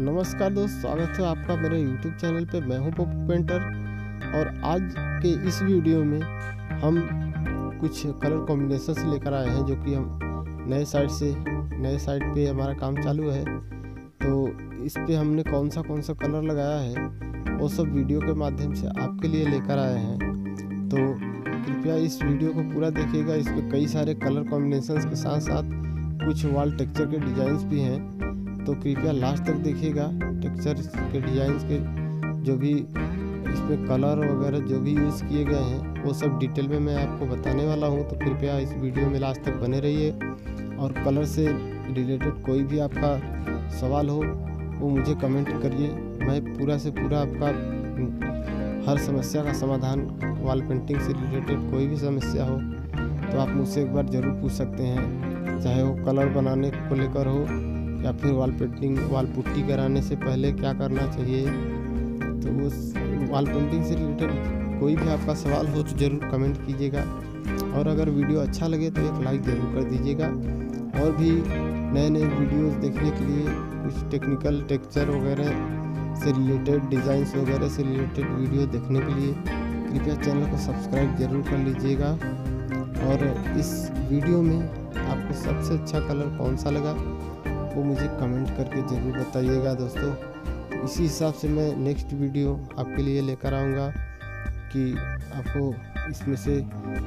नमस्कार दोस्त, स्वागत है आपका मेरे YouTube चैनल पे। मैं हूँ पप्पू पेंटर और आज के इस वीडियो में हम कुछ कलर कॉम्बिनेशंस लेकर आए हैं जो कि हम नए साइट से, नए साइट पे हमारा काम चालू है। तो इस पे हमने कौन सा कौन सा कलर लगाया है, वो सब वीडियो के माध्यम से आपके लिए लेकर आए हैं। तो कृपया इस वीडियो को पूरा देखिएगा। इस पर कई सारे कलर कॉम्बिनेशन के साथ साथ कुछ वॉल टेक्चर के डिज़ाइंस भी हैं। तो कृपया लास्ट तक देखिएगा टेक्सचर के डिज़ाइन के जो भी इसमें कलर वगैरह जो भी यूज़ किए गए हैं, वो सब डिटेल में मैं आपको बताने वाला हूँ। तो कृपया इस वीडियो में लास्ट तक बने रहिए और कलर से रिलेटेड कोई भी आपका सवाल हो, वो मुझे कमेंट करिए। मैं पूरा से पूरा आपका, हर समस्या का समाधान वॉल पेंटिंग से रिलेटेड कोई भी समस्या हो तो आप मुझसे एक बार ज़रूर पूछ सकते हैं। चाहे वो कलर बनाने को लेकर हो या फिर वॉल पेंटिंग वॉल पुट्टी कराने से पहले क्या करना चाहिए? तो उस वॉल पेंटिंग से रिलेटेड कोई भी आपका सवाल हो तो ज़रूर कमेंट कीजिएगा। और अगर वीडियो अच्छा लगे तो एक लाइक ज़रूर कर दीजिएगा। और भी नए नए वीडियोस देखने के लिए कुछ टेक्निकल टेक्चर वगैरह से रिलेटेड डिज़ाइंस वगैरह से रिलेटेड वीडियो देखने के लिए कृपया चैनल को सब्सक्राइब ज़रूर कर लीजिएगा। और इस वीडियो में आपको सबसे अच्छा कलर कौन सा लगा? वो मुझे कमेंट करके ज़रूर बताइएगा दोस्तों। तो इसी हिसाब से मैं नेक्स्ट वीडियो आपके लिए लेकर आऊँगा कि आपको इसमें से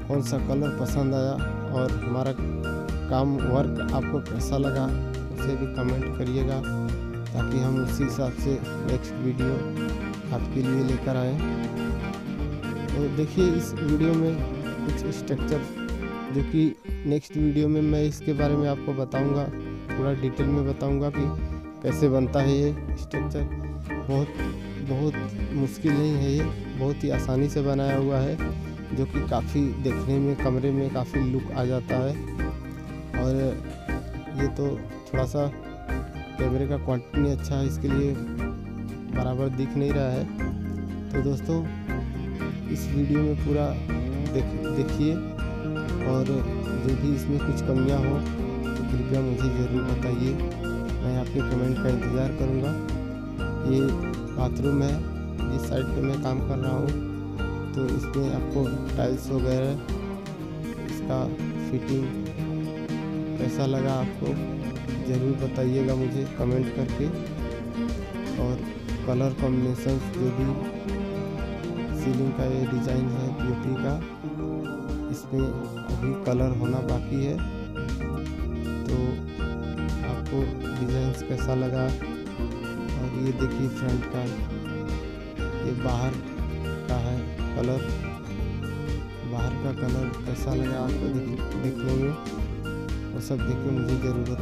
कौन सा कलर पसंद आया और हमारा काम वर्क आपको कैसा लगा, उसे भी कमेंट करिएगा ताकि हम उसी हिसाब से नेक्स्ट वीडियो आपके लिए लेकर आए। तो देखिए इस वीडियो में कुछ स्ट्रक्चर जो कि नेक्स्ट वीडियो में मैं इसके बारे में आपको बताऊँगा। पूरा डिटेल में बताऊँगा कि कैसे बनता है ये स्ट्रक्चर बहुत बहुत मुश्किल नहीं है ये, बहुत ही आसानी से बनाया हुआ है, जो कि काफ़ी देखने में, कमरे में काफ़ी लुक आ जाता है। और ये तो थोड़ा सा कैमरे का क्वांटिटी नहीं अच्छा है, इसके लिए बराबर दिख नहीं रहा है। तो दोस्तों, इस वीडियो में पूरा देख, देखिए, और जो भी इसमें कुछ कमियाँ हो कृपया मुझे ज़रूर बताइए। मैं आपके कमेंट का इंतज़ार करूँगा। ये बाथरूम है जिस साइड पे मैं काम कर रहा हूँ। तो इसमें आपको टाइल्स वगैरह, इसका फिटिंग कैसा लगा आपको, ज़रूर बताइएगा मुझे कमेंट करके। और कलर कॉम्बिनेशन जो भी सीलिंग का ये डिज़ाइन है, ब्यूटी का, इसमें अभी कलर होना बाकी है। तो आपको डिज़ाइन कैसा लगा? और ये देखिए फ्रंट का। ये बाहर का है कलर बाहर का कलर कैसा लगा आपको? देख देख लोगे। वो सब देख मुझे ज़रूरत